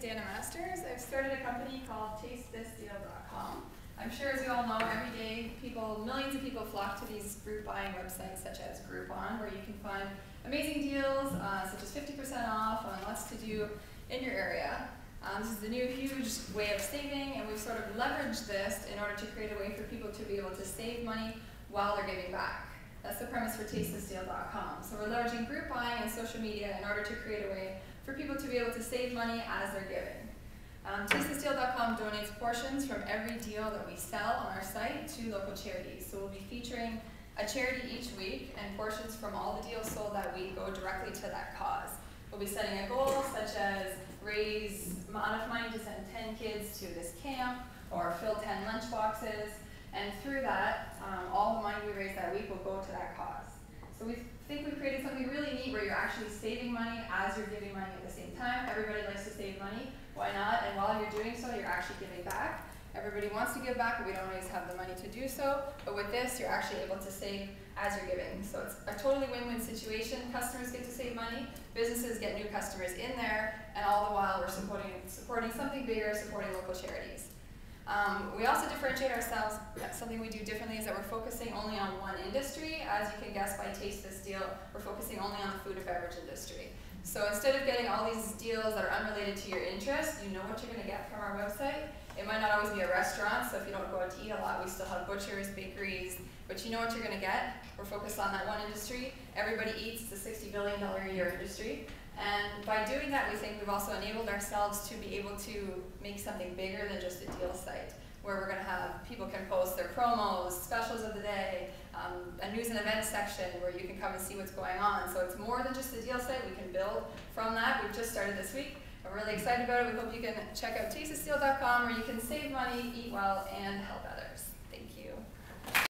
Dana Masters. I've started a company called TasteThisDeal.com. I'm sure as you all know, every day people, millions of people flock to these group buying websites such as Groupon, where you can find amazing deals, uh, such as 50% off on lots to do in your area. Um, this is the new huge way of saving, and we've sort of leveraged this in order to create a way for people to be able to save money while they're giving back. That's the premise for TasteThisDeal.com. So we're leveraging group buying and social media in order to create a way for people to be able to save money as they're giving. Um, TasteThisDeal.com donates portions from every deal that we sell on our site to local charities. So we'll be featuring a charity each week, and portions from all the deals sold that week go directly to that cause. We'll be setting a goal such as raise enough money to send 10 kids to this camp or fill 10 lunch boxes. And through that, um, all the money we raise that week will go to that cause. So we think we've created something really neat where you're actually saving money as you're giving money at the same time. Everybody likes to save money. Why not? And while you're doing so, you're actually giving back. Everybody wants to give back, but we don't always have the money to do so. But with this, you're actually able to save as you're giving. So it's a totally win-win situation. Customers get to save money, businesses get new customers in there, and all the while we're supporting supporting something bigger, supporting local charities. Um, we also differentiate ourselves. Something we do differently is that we're focusing only on one industry. As you can guess by Taste This Deal, we're focusing only on the food and beverage industry. So instead of getting all these deals that are unrelated to your interest, you know what you're going to get from our website. It might not always be a restaurant, so if you don't go out to eat a lot, we still have butchers, bakeries, but you know what you're going to get. We're focused on that one industry. Everybody eats. the $60 billion a year industry. And by doing that, we think we've also enabled ourselves to be able to make something bigger than just a deal site, where we're going to have people can post their promos, specials of the day, um, a news and events section where you can come and see what's going on. So it's more than just a deal site. We can build from that. We've just started this week. We're really excited about it. We hope you can check out TasteThisDeal.com where you can save money, eat well, and help others.